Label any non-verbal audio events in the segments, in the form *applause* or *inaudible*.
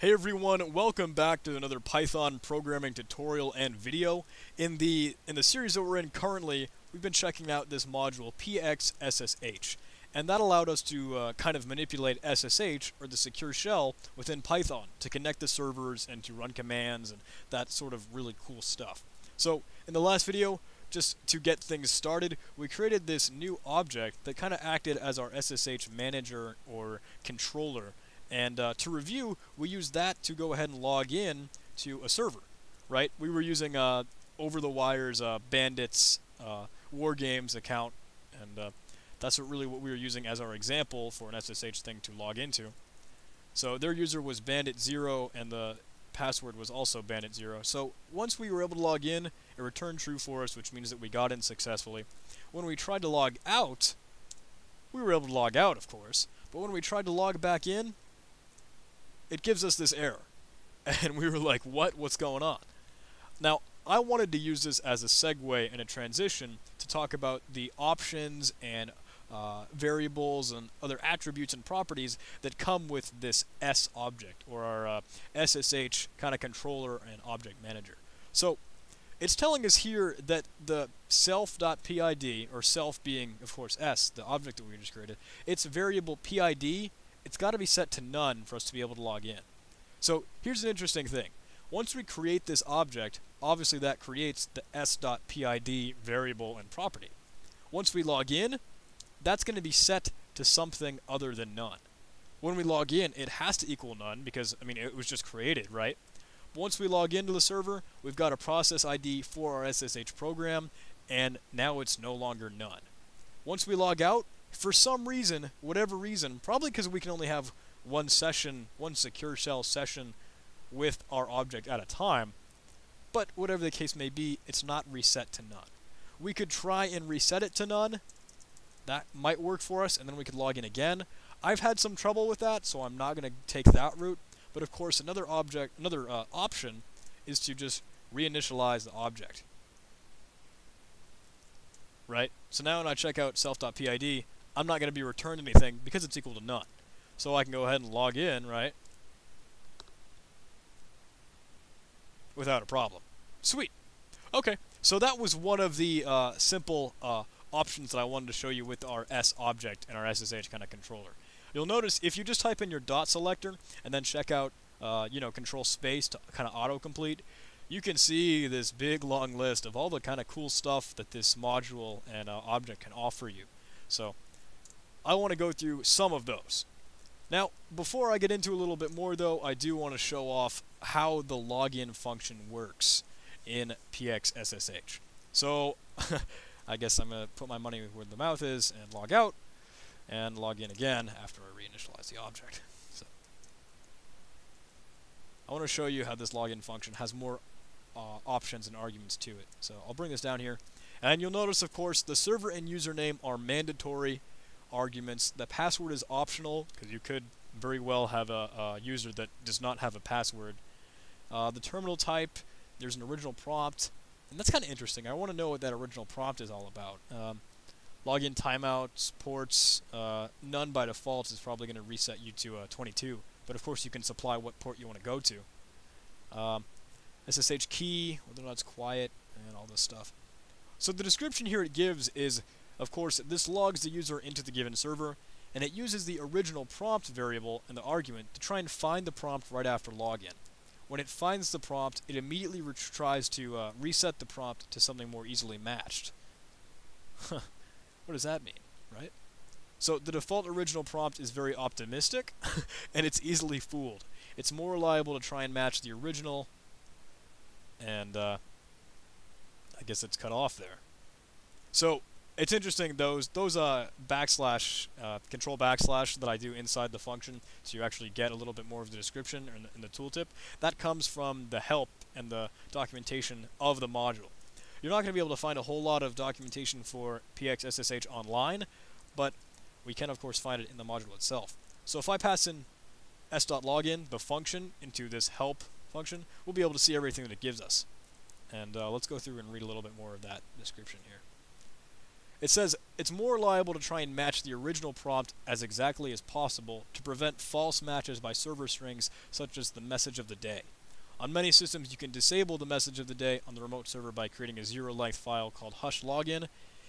Hey everyone, welcome back to another Python programming tutorial and video. In the in the series that we're in currently, we've been checking out this module pxSSH, and that allowed us to uh, kind of manipulate SSH or the secure shell within Python to connect the servers and to run commands and that sort of really cool stuff. So in the last video, just to get things started, we created this new object that kind of acted as our SSH manager or controller and uh, to review, we used that to go ahead and log in to a server, right? We were using uh, OverTheWire's uh, Bandits uh, War Games account, and uh, that's what really what we were using as our example for an SSH thing to log into. So their user was Bandit0, and the password was also Bandit0. So once we were able to log in, it returned true for us, which means that we got in successfully. When we tried to log out, we were able to log out, of course, but when we tried to log back in, it gives us this error. *laughs* And we were like, what? What's going on? Now, I wanted to use this as a segue and a transition to talk about the options and uh, variables and other attributes and properties that come with this S object, or our uh, SSH kind of controller and object manager. So, it's telling us here that the self.pid, or self being, of course, S, the object that we just created, its variable PID it's got to be set to none for us to be able to log in. So here's an interesting thing. Once we create this object, obviously that creates the s.pid variable and property. Once we log in, that's going to be set to something other than none. When we log in, it has to equal none because, I mean, it was just created, right? Once we log into the server, we've got a process ID for our SSH program, and now it's no longer none. Once we log out, for some reason, whatever reason, probably because we can only have one session, one secure shell session with our object at a time, but whatever the case may be, it's not reset to none. We could try and reset it to none. That might work for us, and then we could log in again. I've had some trouble with that, so I'm not going to take that route. But of course, another object, another uh, option is to just reinitialize the object. Right? So now when I check out self.pid, I'm not going to be returned anything because it's equal to none. So I can go ahead and log in, right? Without a problem. Sweet. Okay, so that was one of the uh, simple uh, options that I wanted to show you with our S object and our SSH kind of controller. You'll notice if you just type in your dot selector and then check out, uh, you know, control space to kind of autocomplete, you can see this big long list of all the kind of cool stuff that this module and uh, object can offer you. So I want to go through some of those. Now, before I get into a little bit more though, I do want to show off how the login function works in PXSSH. So, *laughs* I guess I'm going to put my money where the mouth is and log out, and log in again after I reinitialize the object. So, I want to show you how this login function has more uh, options and arguments to it. So I'll bring this down here. And you'll notice, of course, the server and username are mandatory arguments. The password is optional because you could very well have a, a, user that does not have a password. Uh, the terminal type, there's an original prompt, and that's kind of interesting. I want to know what that original prompt is all about. Um, login timeouts, ports, uh, none by default is probably going to reset you to uh, 22, but of course you can supply what port you want to go to. Um, SSH key, whether or not it's quiet, and all this stuff. So the description here it gives is of course, this logs the user into the given server, and it uses the original prompt variable in the argument to try and find the prompt right after login. When it finds the prompt, it immediately tries to uh, reset the prompt to something more easily matched. *laughs* what does that mean, right? So the default original prompt is very optimistic, *laughs* and it's easily fooled. It's more reliable to try and match the original, and uh, I guess it's cut off there. So it's interesting those those uh, backslash uh, control backslash that I do inside the function, so you actually get a little bit more of the description in the, in the tooltip. That comes from the help and the documentation of the module. You're not going to be able to find a whole lot of documentation for PXSSH online, but we can of course find it in the module itself. So if I pass in s.login, the function, into this help function, we'll be able to see everything that it gives us. And uh, let's go through and read a little bit more of that description here. It says it's more liable to try and match the original prompt as exactly as possible to prevent false matches by server strings such as the message of the day. On many systems, you can disable the message of the day on the remote server by creating a zero-length file called hush login.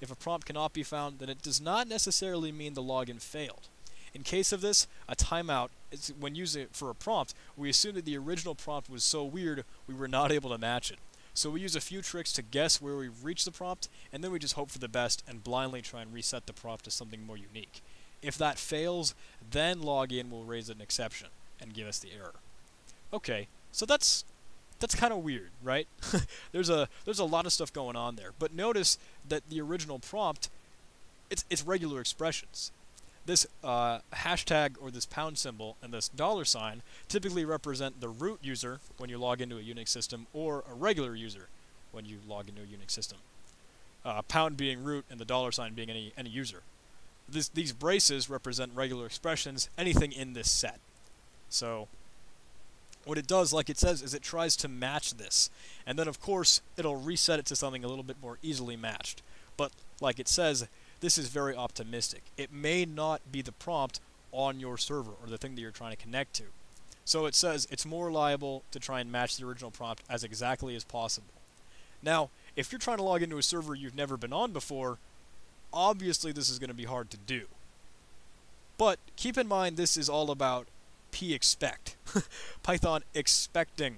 If a prompt cannot be found, then it does not necessarily mean the login failed. In case of this, a timeout is when using it for a prompt, we assume that the original prompt was so weird we were not able to match it. So we use a few tricks to guess where we've reached the prompt, and then we just hope for the best and blindly try and reset the prompt to something more unique. If that fails, then login will raise an exception and give us the error. Okay, so that's that's kind of weird, right? *laughs* there's a there's a lot of stuff going on there. But notice that the original prompt it's it's regular expressions this uh, hashtag or this pound symbol and this dollar sign typically represent the root user when you log into a Unix system or a regular user when you log into a Unix system. Uh, pound being root and the dollar sign being any, any user. This, these braces represent regular expressions, anything in this set. So what it does, like it says, is it tries to match this. And then, of course, it'll reset it to something a little bit more easily matched. But like it says, this is very optimistic. It may not be the prompt on your server or the thing that you're trying to connect to. So it says it's more reliable to try and match the original prompt as exactly as possible. Now, if you're trying to log into a server you've never been on before, obviously this is going to be hard to do. But keep in mind this is all about pexpect. *laughs* Python expecting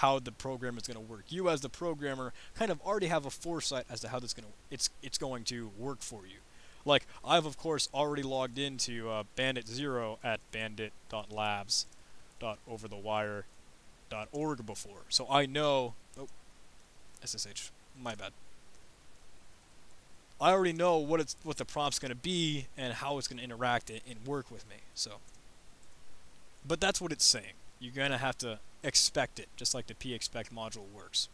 how the program is going to work. You as the programmer kind of already have a foresight as to how this going to it's it's going to work for you. Like I've of course already logged into uh, Bandit Zero at bandit.labs.overthewire.org before, so I know. Oh, SSH. My bad. I already know what it's what the prompt's going to be and how it's going to interact and work with me. So, but that's what it's saying. You're going to have to expect it, just like the pexpect module works.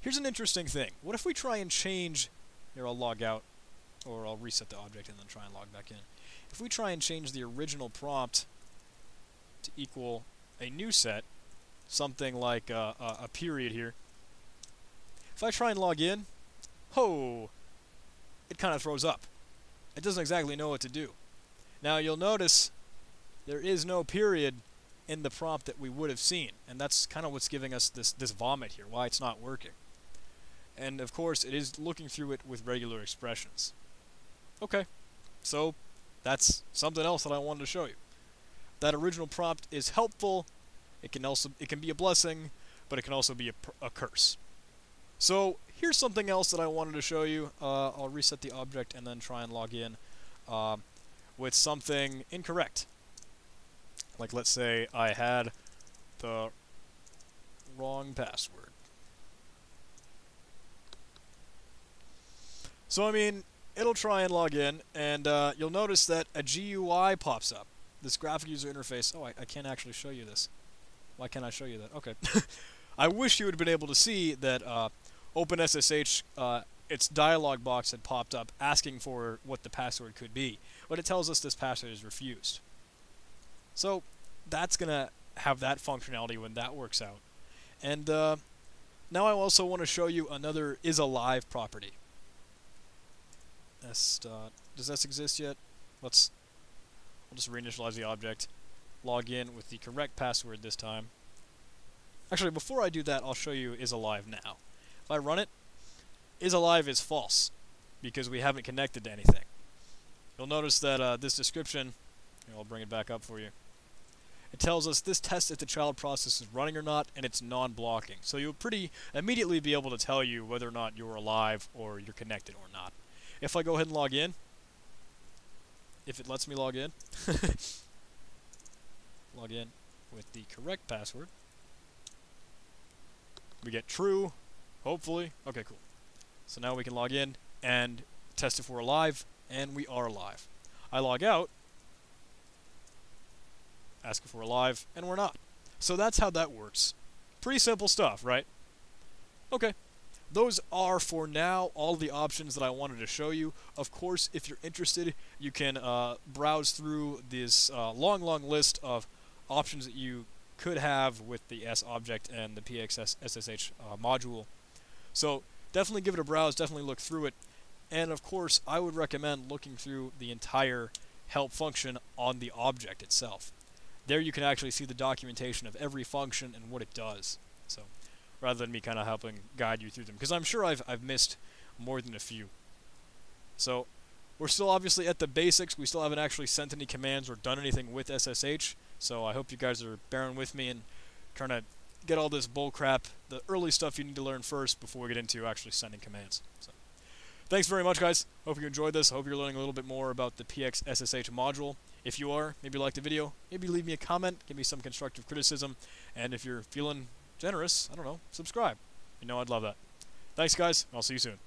Here's an interesting thing. What if we try and change... Here, I'll log out, or I'll reset the object and then try and log back in. If we try and change the original prompt to equal a new set, something like a, a, a period here, if I try and log in, ho, it kind of throws up. It doesn't exactly know what to do. Now you'll notice there is no period in the prompt that we would have seen. And that's kind of what's giving us this, this vomit here, why it's not working. And of course, it is looking through it with regular expressions. Okay, so that's something else that I wanted to show you. That original prompt is helpful. It can also it can be a blessing, but it can also be a, a curse. So here's something else that I wanted to show you. Uh, I'll reset the object and then try and log in uh, with something incorrect. Like let's say I had the wrong password. So I mean, it'll try and log in, and uh, you'll notice that a GUI pops up. This graphic user interface. Oh, I, I can't actually show you this. Why can't I show you that? Okay. *laughs* I wish you would have been able to see that uh, OpenSSH, uh, its dialog box had popped up asking for what the password could be. But it tells us this password is refused. So that's going to have that functionality when that works out. And uh, now I also want to show you another is alive property. S dot, does this exist yet? Let's, we'll just reinitialize the object, log in with the correct password this time. Actually, before I do that, I'll show you is alive now. If I run it, is alive is false because we haven't connected to anything. You'll notice that uh, this description, here, I'll bring it back up for you. It tells us this test if the child process is running or not, and it's non-blocking. So you'll pretty immediately be able to tell you whether or not you're alive or you're connected or not. If I go ahead and log in, if it lets me log in, *laughs* log in with the correct password, we get true, hopefully. Okay, cool. So now we can log in and test if we're alive, and we are alive. I log out, ask if we're alive, and we're not. So that's how that works. Pretty simple stuff, right? Okay. Those are, for now, all the options that I wanted to show you. Of course, if you're interested, you can uh, browse through this uh, long, long list of options that you could have with the S object and the PXS SSH uh, module. So definitely give it a browse, definitely look through it. And of course, I would recommend looking through the entire help function on the object itself. There you can actually see the documentation of every function and what it does. So, rather than me kind of helping guide you through them, because I'm sure I've, I've missed more than a few. So, we're still obviously at the basics. We still haven't actually sent any commands or done anything with SSH. So I hope you guys are bearing with me and trying to get all this bull crap, the early stuff you need to learn first before we get into actually sending commands. So, thanks very much, guys. Hope you enjoyed this. Hope you're learning a little bit more about the PX SSH module. If you are, maybe like the video, maybe leave me a comment, give me some constructive criticism, and if you're feeling generous, I don't know, subscribe. You know I'd love that. Thanks, guys. I'll see you soon.